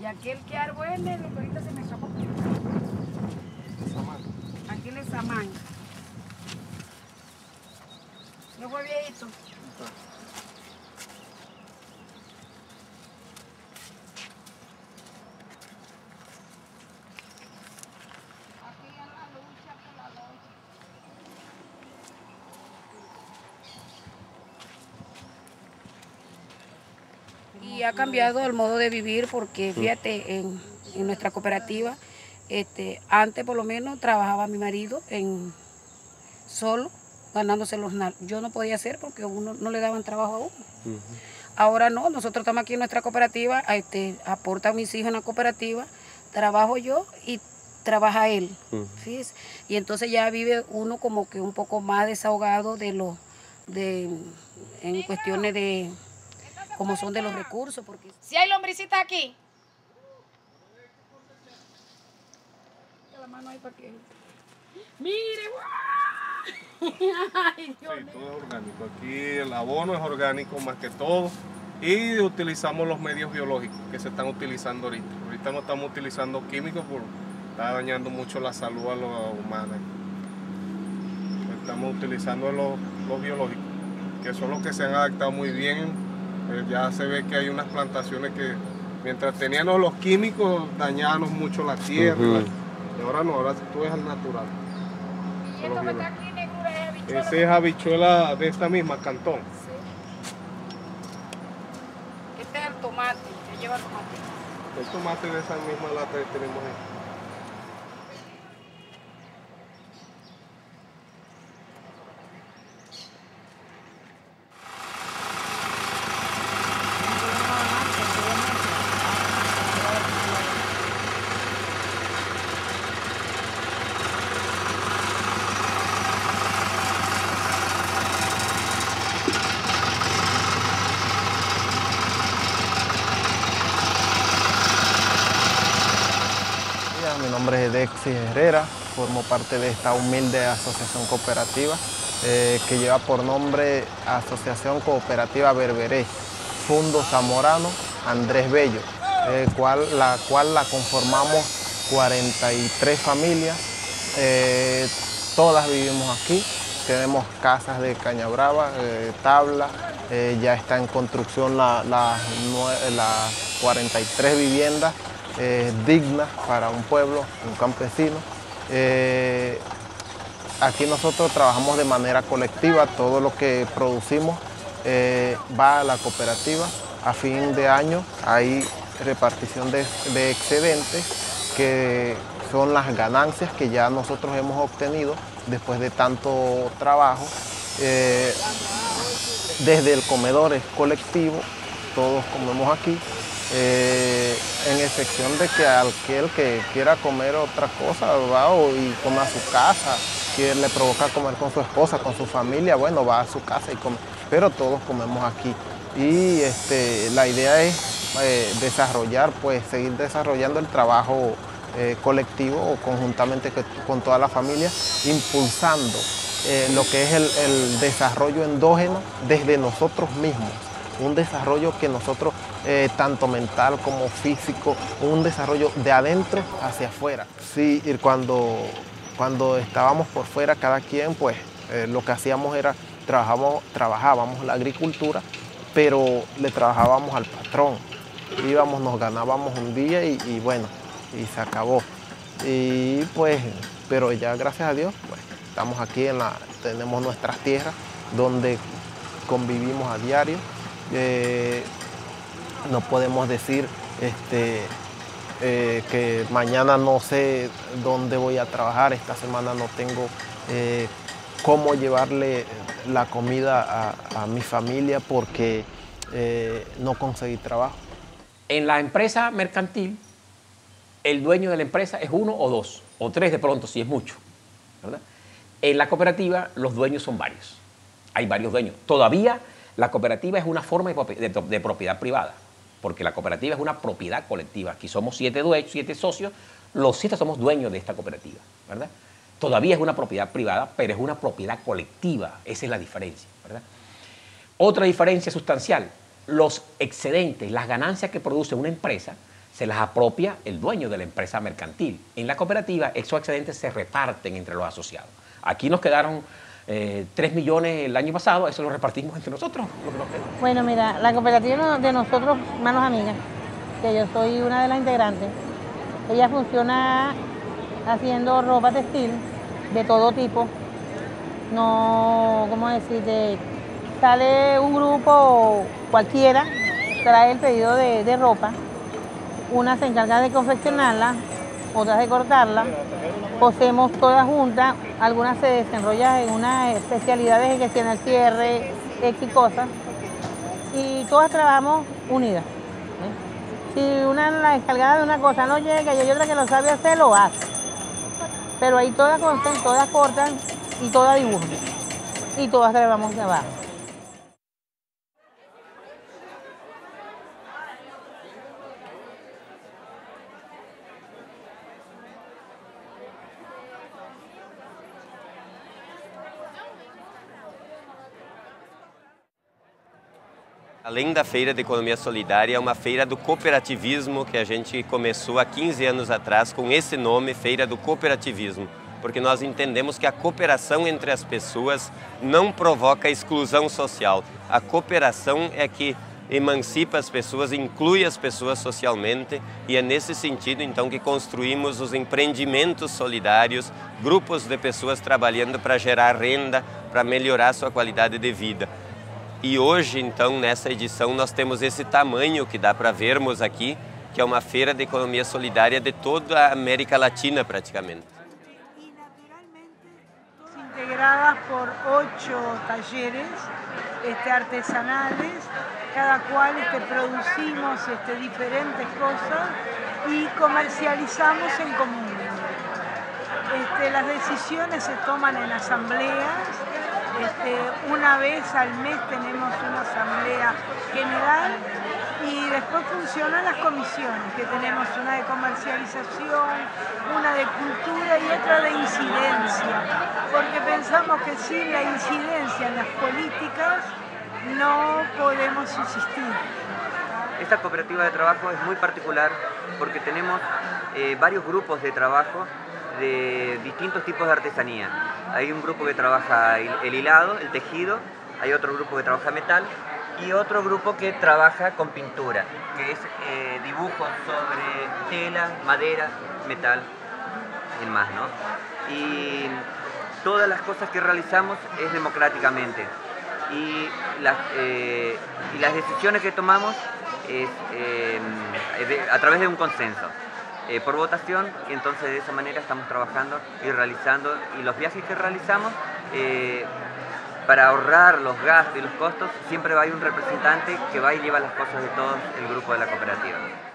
Y aquel que que ahorita se me escapó. Aquel es Samán. ¿No fue viejito? Aquí en la lucha por la lucha. Y ha cambiado el modo de vivir porque fíjate, en, en nuestra cooperativa, este, antes por lo menos trabajaba mi marido en solo, ganándose los nal. Yo no podía hacer porque uno no le daban trabajo a uno. Ahora no, nosotros estamos aquí en nuestra cooperativa, este, aportan mis hijos en la cooperativa, trabajo yo y trabaja él. fíjese. Y entonces ya vive uno como que un poco más desahogado de lo, de, en cuestiones de, como son de los recursos. Porque... Si hay lombricita aquí. La mano ahí para que... Mire. Ay, Dios Sí, todo es orgánico. Aquí el abono es orgánico más que todo. Y utilizamos los medios biológicos que se están utilizando ahorita. Ahorita no estamos utilizando químicos porque está dañando mucho la salud a los humanos. Estamos utilizando los, los biológicos, que son los que se han adaptado muy bien. Eh, ya se ve que hay unas plantaciones que mientras teníamos los químicos dañábamos mucho la tierra. Y ahora no, ahora todo es al natural. Y esto que está aquí, negrura, es habichuela. Ese es habichuela de esta misma, cantón. Sí. Este es el tomate, que lleva tomate. El tomate de esa misma lata que tenemos ahí. días, Mi nombre es Dexis Herrera, formo parte de esta humilde asociación cooperativa eh, que lleva por nombre Asociación Cooperativa Berberé, Fundo Zamorano Andrés Bello, eh, la cual la conformamos 43 familias, eh, todas vivimos aquí, tenemos casas de caña brava, tabla, ya está en construcción las 43 viviendas eh, dignas para un pueblo, un campesino. Eh, aquí nosotros trabajamos de manera colectiva, todo lo que producimos eh, va a la cooperativa. A fin de año hay repartición de, de excedentes que son las ganancias que ya nosotros hemos obtenido después de tanto trabajo. Desde el comedor es colectivo, todos comemos aquí, en excepción de que aquel que quiera comer otra cosa va o- y come a su casa, que le provoca comer con su esposa, con su familia, bueno, va a su casa y come, pero todos comemos aquí. Y este, la idea es eh, desarrollar, pues seguir desarrollando el trabajo eh, colectivo o conjuntamente con toda la familia, impulsando eh, lo que es el desarrollo endógeno desde nosotros mismos. Un desarrollo que nosotros, eh, tanto mental como físico, un desarrollo de adentro hacia afuera. Sí, y cuando, cuando estábamos por fuera, cada quien, pues eh, lo que hacíamos era, trabajábamos, trabajábamos la agricultura, pero le trabajábamos al patrón. Íbamos, nos ganábamos un día y, y bueno, y se acabó. Y pues, pero ya gracias a Dios, pues estamos aquí en la, tenemos nuestras tierras donde convivimos a diario. Eh, no podemos decir este, eh, que mañana no sé dónde voy a trabajar, esta semana no tengo eh, cómo llevarle la comida a, mi familia porque eh, no conseguí trabajo. En la empresa mercantil, el dueño de la empresa es uno o dos, o tres de pronto, si es mucho. ¿verdad? En la cooperativa, los dueños son varios. Hay varios dueños. Todavía la cooperativa es una forma de propiedad privada, porque la cooperativa es una propiedad colectiva. Aquí somos siete dueños, siete socios, los siete somos dueños de esta cooperativa, ¿verdad? Todavía es una propiedad privada, pero es una propiedad colectiva. Esa es la diferencia, ¿verdad? Otra diferencia sustancial, los excedentes, las ganancias que produce una empresa, se las apropia el dueño de la empresa mercantil. En la cooperativa, esos excedentes se reparten entre los asociados. Aquí nos quedaron eh, 3 millones el año pasado, eso lo repartimos entre nosotros. Bueno, mira, la cooperativa de nosotros, manos amigas, que yo soy una de las integrantes, ella funciona haciendo ropa textil de todo tipo. No, ¿cómo decirte? Sale un grupo cualquiera, trae el pedido de, de ropa, una se encarga de confeccionarla, otras de cortarla, cosemos todas juntas, algunas se desenrollan en unas especialidades que tienen el cierre, X cosas, y todas trabajamos unidas. Si una la encargada de una cosa no llega y hay otra que lo sabe hacer, lo hace. Pero ahí todas cortan, todas cortan y todas dibujan. Y todas trabajamos de abajo. Além da Feira de Economia Solidária, é uma feira do cooperativismo que a gente começou há 15 anos atrás com esse nome, Feira do Cooperativismo, porque nós entendemos que a cooperação entre as pessoas não provoca exclusão social. A cooperação é que emancipa as pessoas, inclui as pessoas socialmente e é nesse sentido então que construímos os empreendimentos solidários, grupos de pessoas trabalhando para gerar renda, para melhorar sua qualidade de vida. E hoje, então, nessa edição, nós temos esse tamanho que dá para vermos aqui, que é uma feira de economia solidária de toda a América Latina, praticamente. integradas por ocho talleres este, artesanales, cada cual este, producimos este, diferentes cosas y comercializamos en común. Este, las decisiones se toman en asambleas, este, una vez al mes tenemos una asamblea general y después funcionan las comisiones, que tenemos una de comercialización, una de cultura y otra de incidencia, porque pensamos que sin la incidencia en las políticas no podemos subsistir. Esta cooperativa de trabajo es muy particular porque tenemos eh, varios grupos de trabajo de distintos tipos de artesanía. Hay un grupo que trabaja el hilado, el tejido, hay otro grupo que trabaja metal y otro grupo que trabaja con pintura, que es eh, dibujos sobre tela, madera, metal y más, ¿no? Y todas las cosas que realizamos es democráticamente y las, eh, y las decisiones que tomamos es, eh, a través de un consenso. Eh, por votación y entonces de esa manera estamos trabajando y realizando y los viajes que realizamos eh, para ahorrar los gastos y los costos siempre va a un representante que va y lleva las cosas de todo el grupo de la cooperativa.